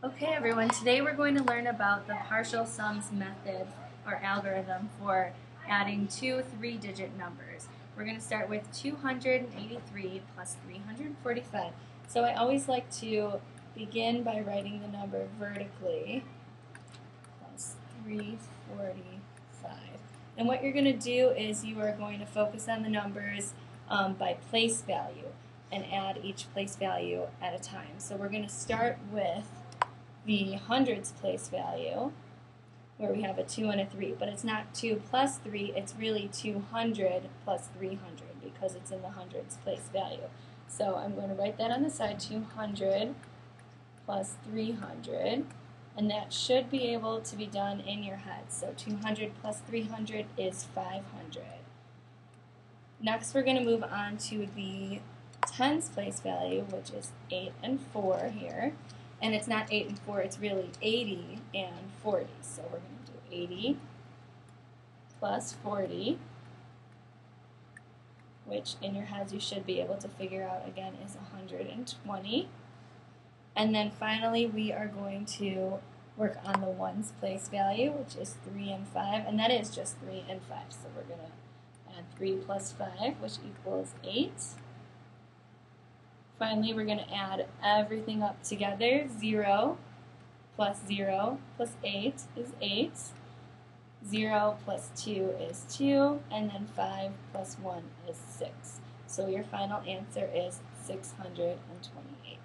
Okay everyone, today we're going to learn about the partial sums method or algorithm for adding two three-digit numbers. We're going to start with 283 plus 345. So I always like to begin by writing the number vertically plus 345. And what you're going to do is you are going to focus on the numbers um, by place value and add each place value at a time. So we're going to start with the hundreds place value, where we have a 2 and a 3, but it's not 2 plus 3, it's really 200 plus 300 because it's in the hundreds place value. So I'm going to write that on the side, 200 plus 300, and that should be able to be done in your head. So 200 plus 300 is 500. Next we're going to move on to the tens place value, which is 8 and 4 here and it's not 8 and 4, it's really 80 and 40. So we're going to do 80 plus 40, which in your heads you should be able to figure out again is 120. And then finally we are going to work on the ones place value, which is 3 and 5, and that is just 3 and 5. So we're going to add 3 plus 5, which equals 8. Finally, we're going to add everything up together. 0 plus 0 plus 8 is 8. 0 plus 2 is 2. And then 5 plus 1 is 6. So your final answer is 628.